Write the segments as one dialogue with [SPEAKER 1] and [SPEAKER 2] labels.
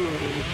[SPEAKER 1] to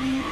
[SPEAKER 1] Ah!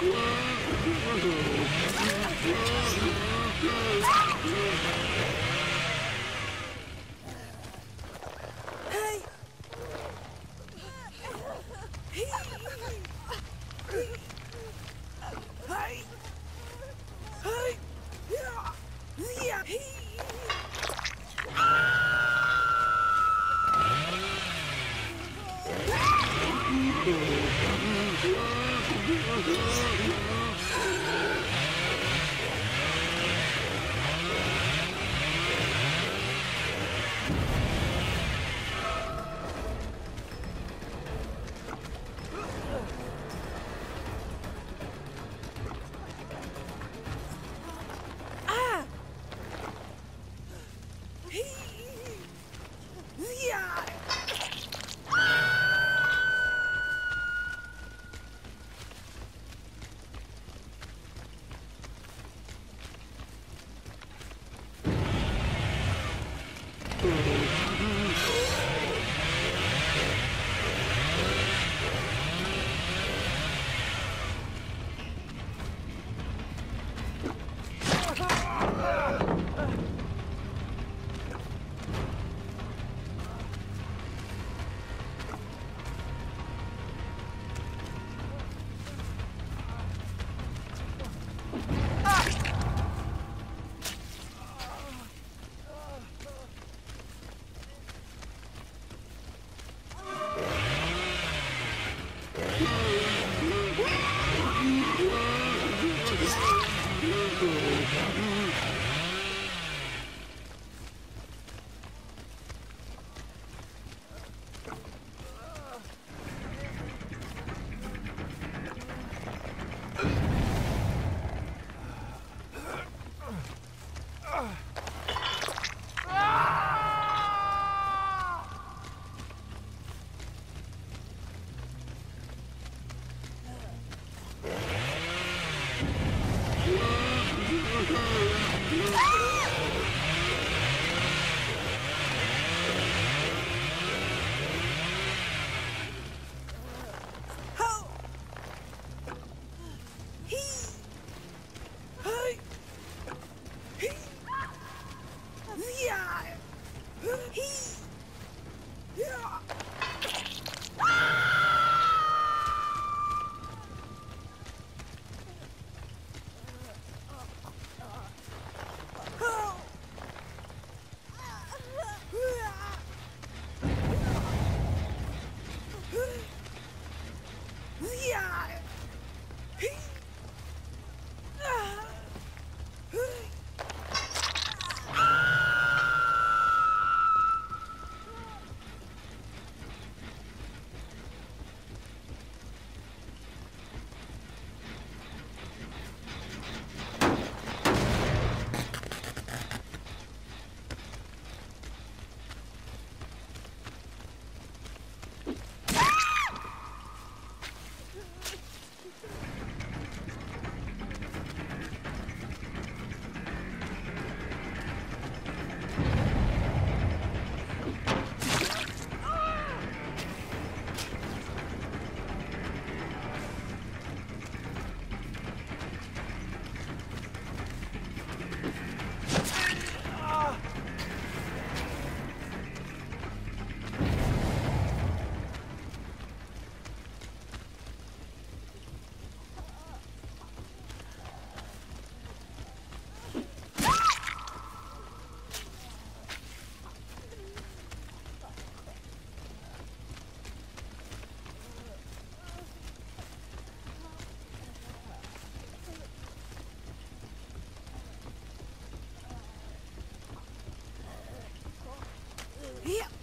[SPEAKER 1] Yeah.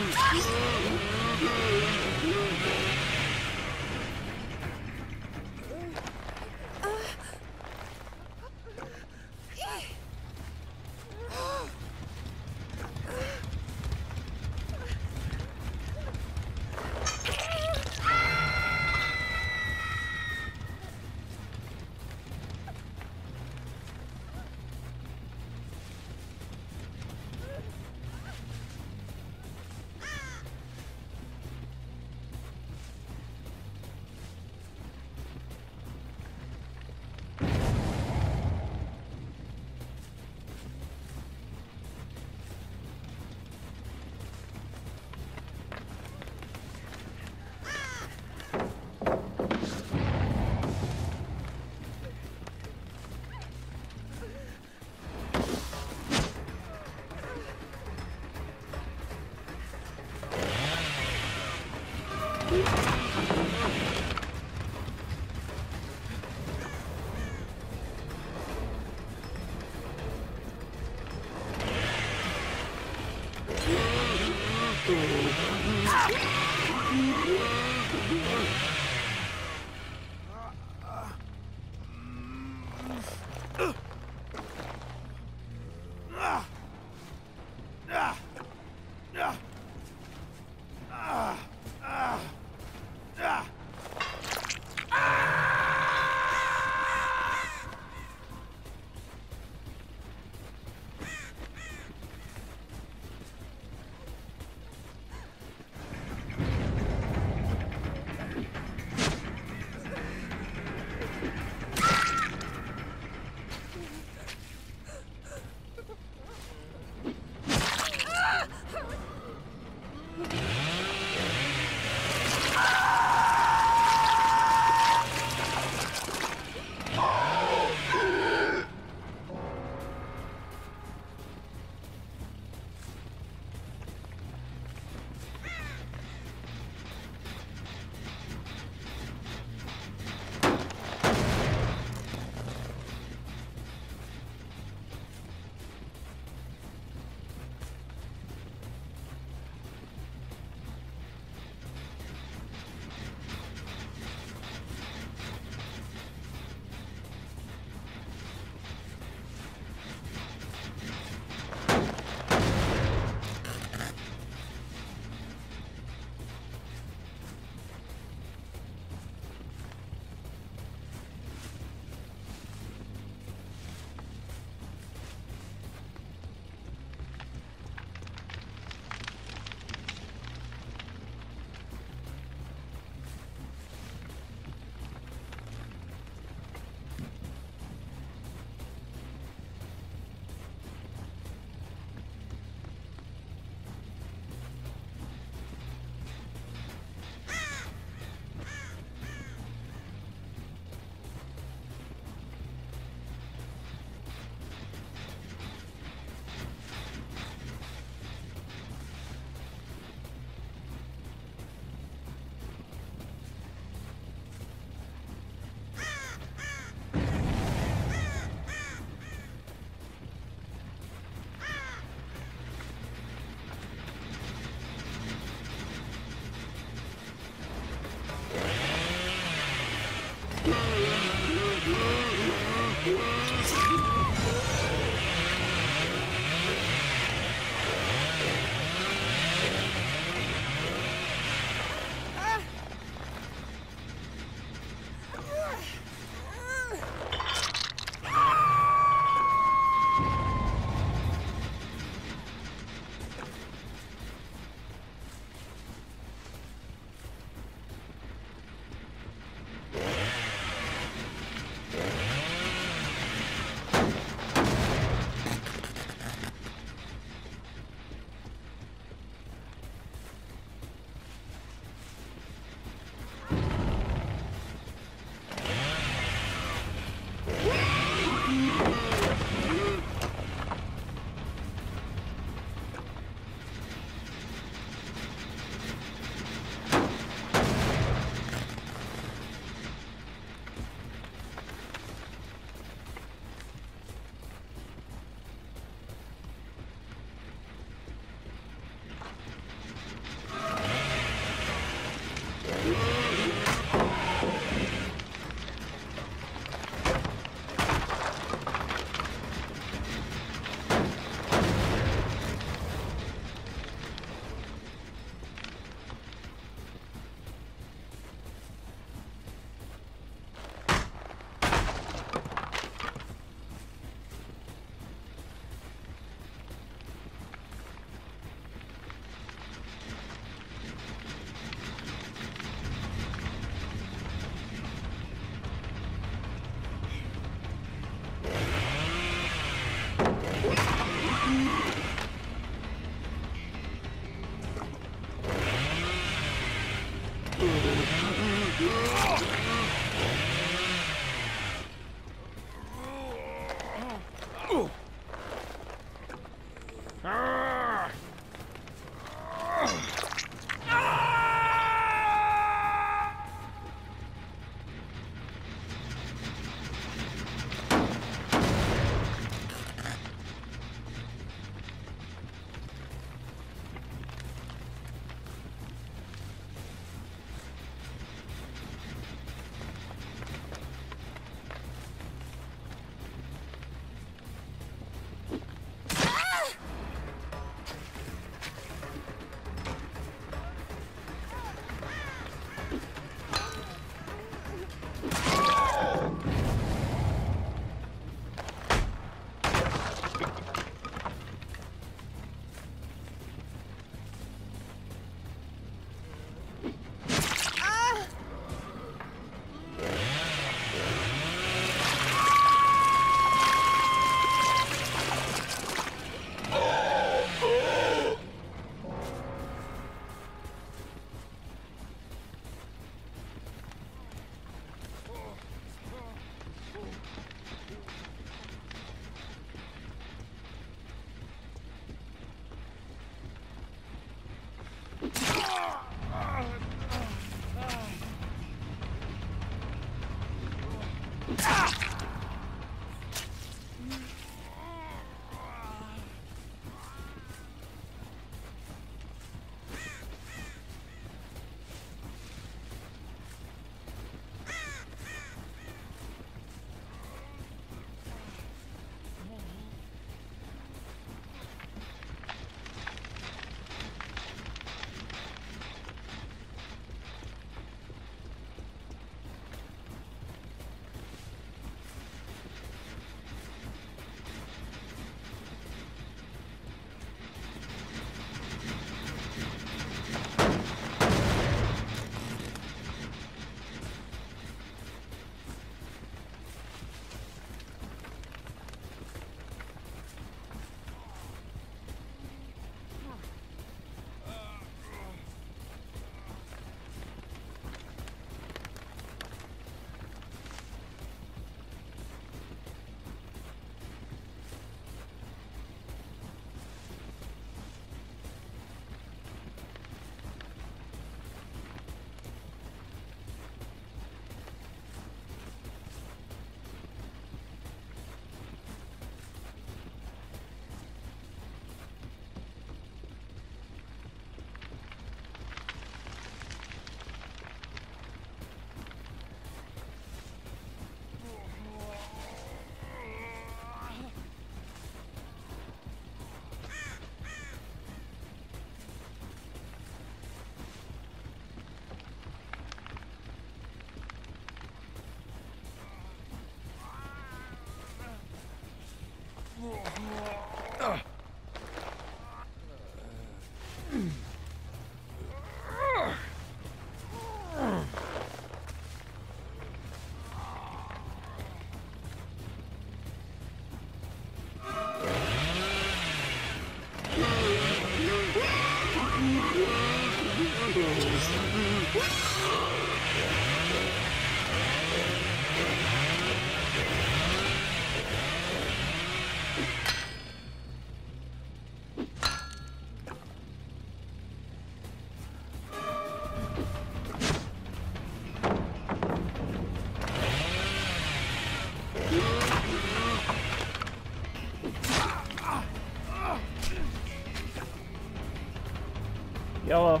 [SPEAKER 1] Yellow.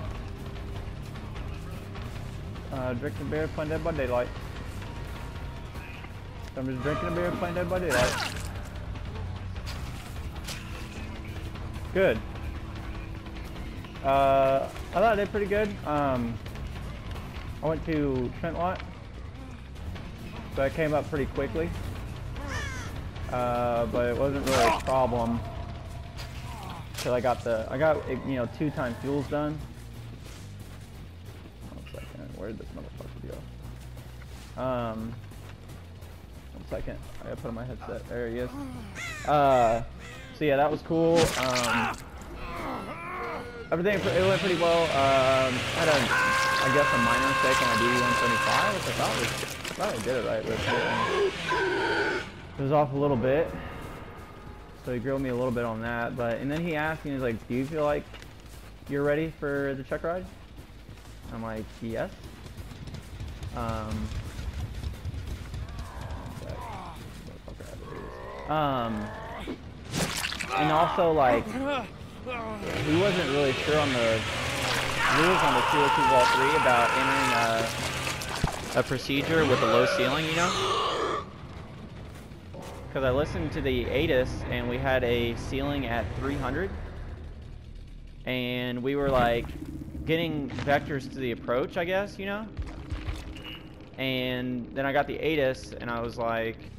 [SPEAKER 1] Uh, drinking beer, playing Dead by Daylight. I'm just drinking a beer, playing Dead by Daylight. Good. Uh, I thought I did pretty good. Um, I went to Trent Lot, so I came up pretty quickly. Uh, but it wasn't really a problem till I got the I got you know two time fuels done. One second, where did this motherfucker go? Um, one second, I gotta put on my headset. There he is. Uh, so yeah, that was cool. Um, everything it went pretty well. Um, had a I guess a minor mistake on a DD-175, which I thought was I thought I did it right. It was off a little bit. So he grilled me a little bit on that, but and then he asked me, he's like, "Do you feel like you're ready for the truck ride?" I'm like, "Yes." Um. Um. And also like, he wasn't really sure on the rules on the 202 Vault 3 about entering a, a procedure with a low ceiling, you know? Because I listened to the ATIS and we had a ceiling at 300 and we were like getting vectors to the approach, I guess, you know? And then I got the ATIS and I was like,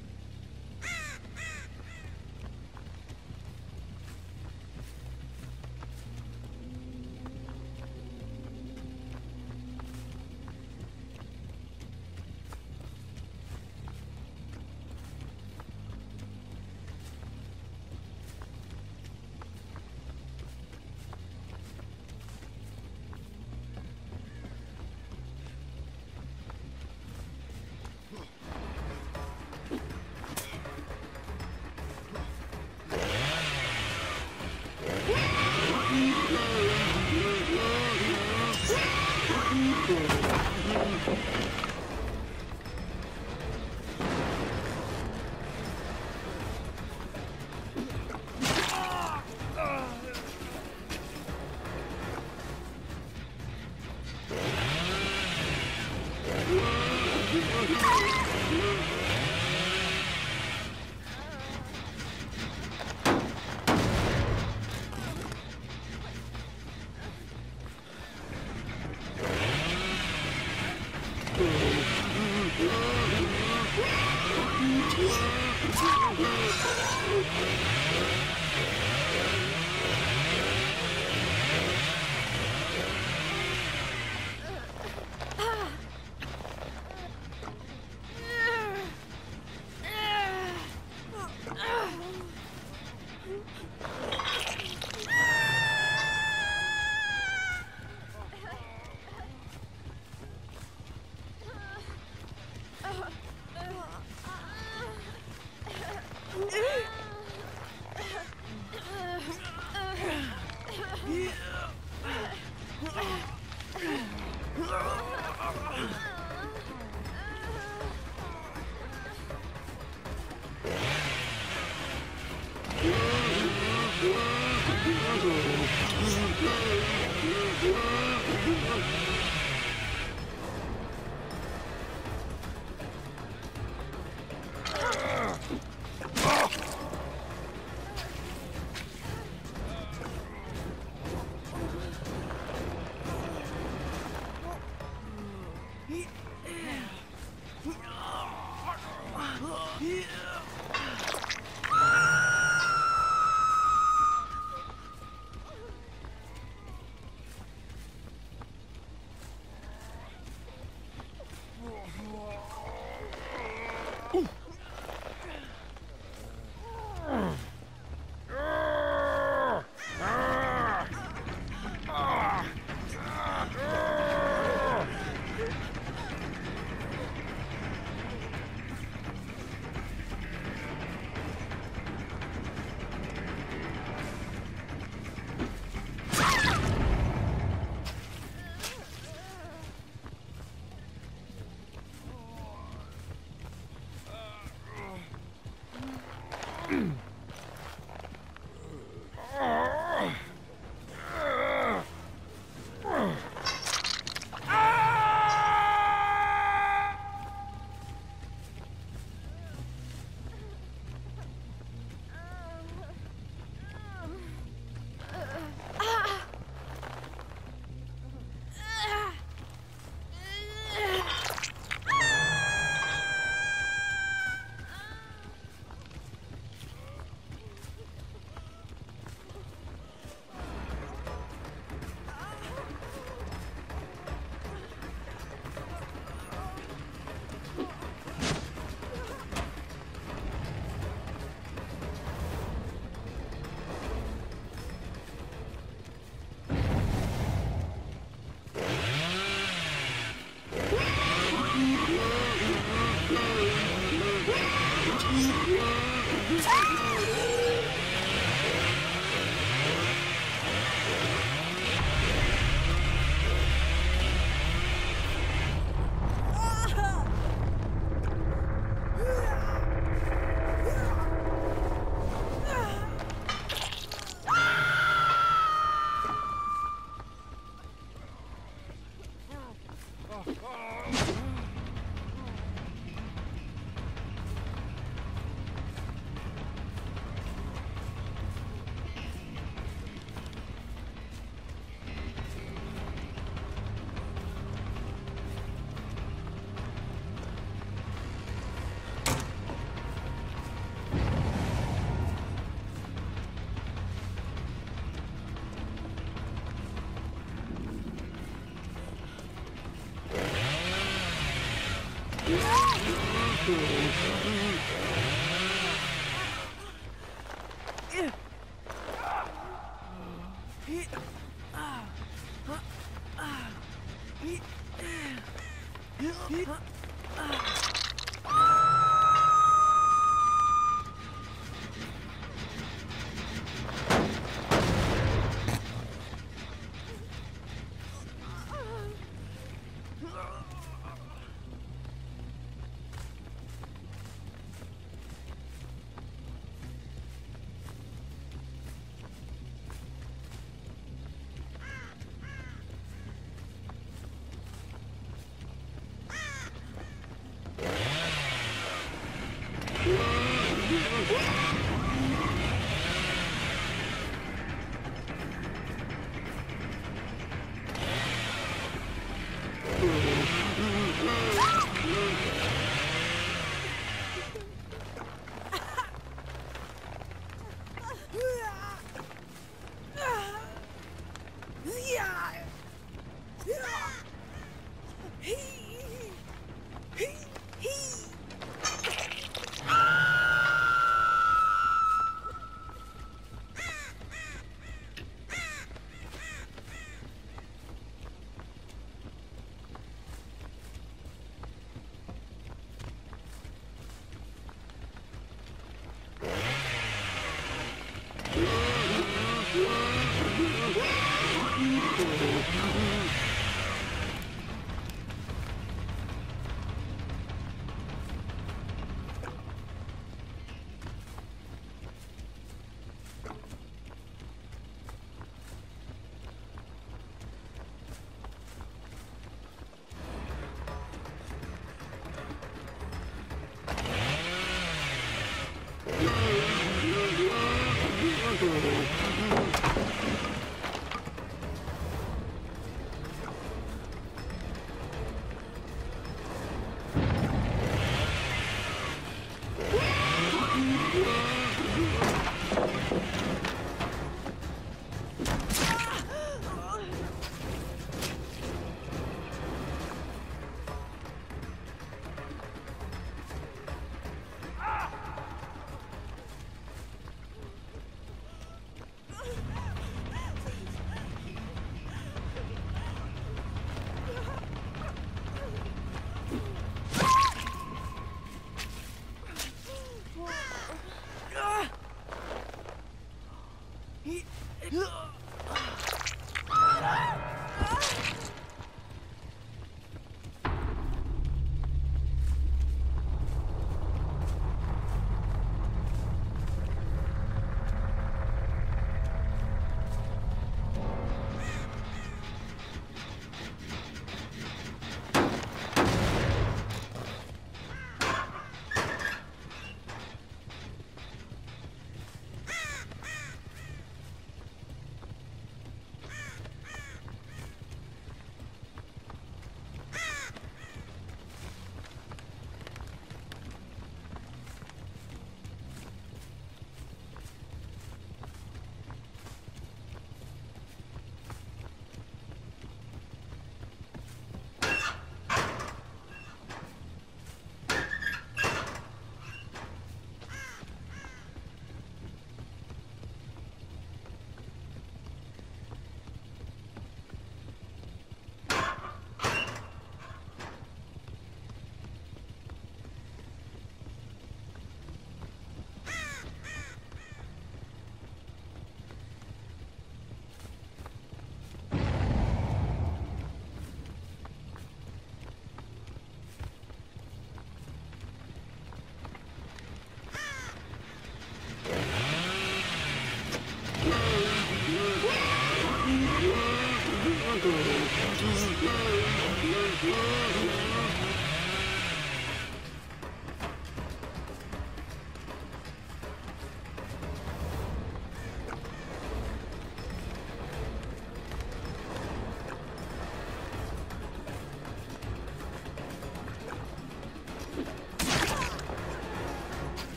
[SPEAKER 2] Thank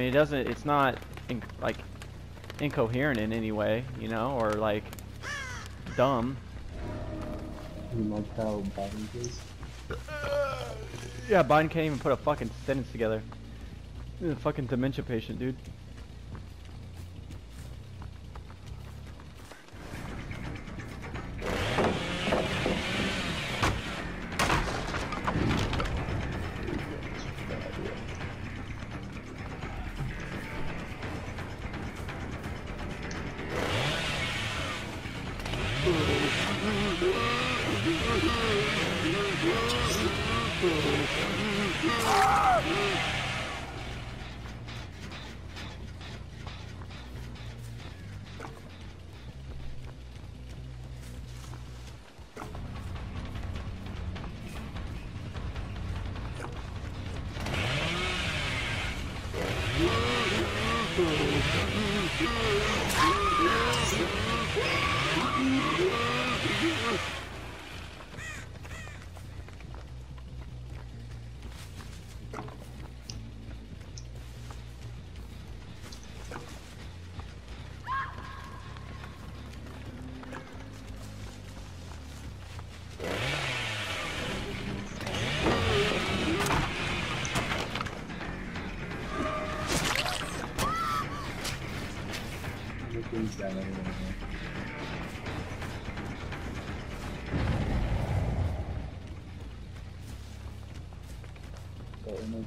[SPEAKER 1] mean, it doesn't. It's not in, like incoherent in any way, you know, or like dumb.
[SPEAKER 2] You like how Biden is?
[SPEAKER 1] Yeah, Biden can't even put a fucking sentence together. He's a fucking dementia patient, dude.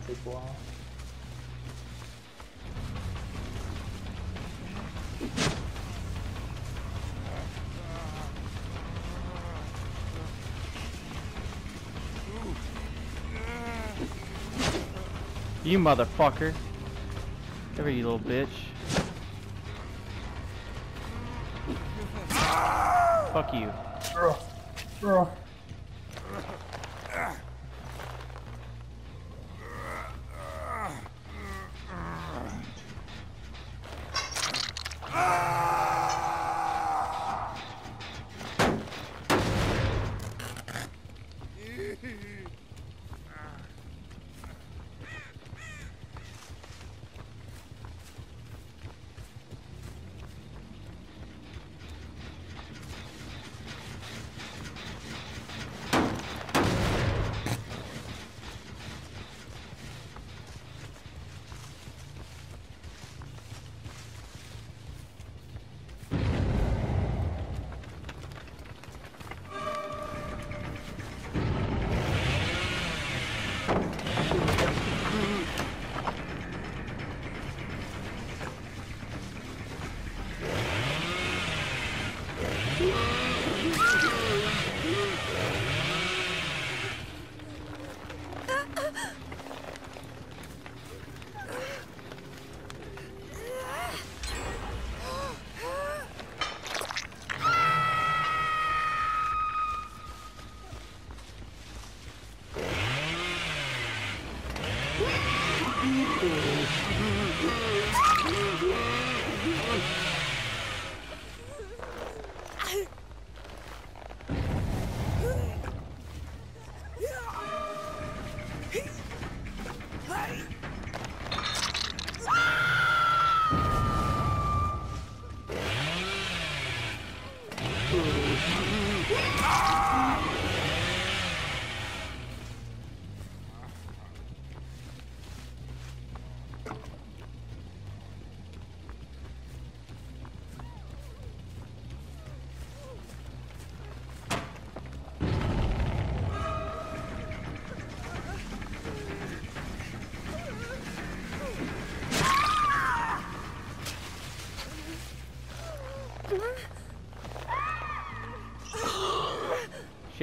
[SPEAKER 2] Take a while.
[SPEAKER 1] You motherfucker. Come here, you little bitch. Fuck you. She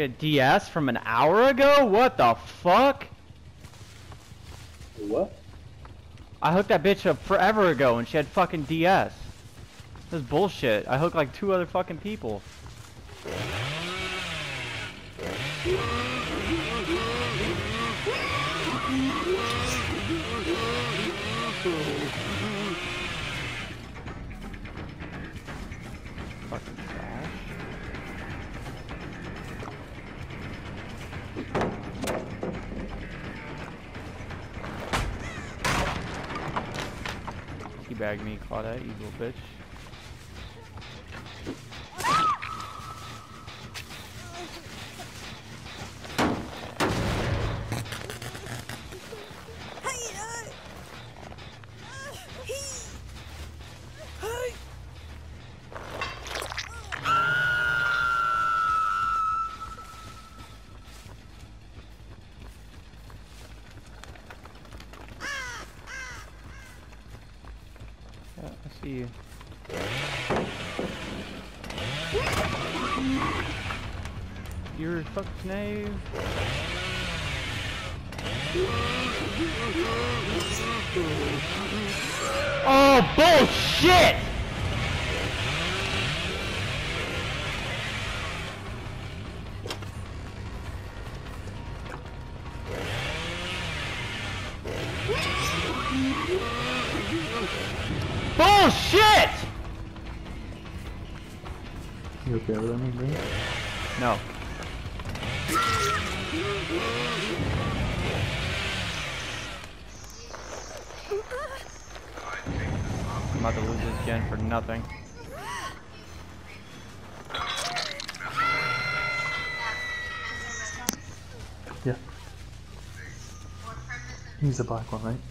[SPEAKER 1] had DS from an hour ago? What the fuck?
[SPEAKER 2] What?
[SPEAKER 1] I hooked that bitch up forever ago and she had fucking DS. This is bullshit. I hooked like two other fucking people. Fucking teabag me, Claudette, you little bitch. Nothing.
[SPEAKER 2] Yeah. He's the black one, right?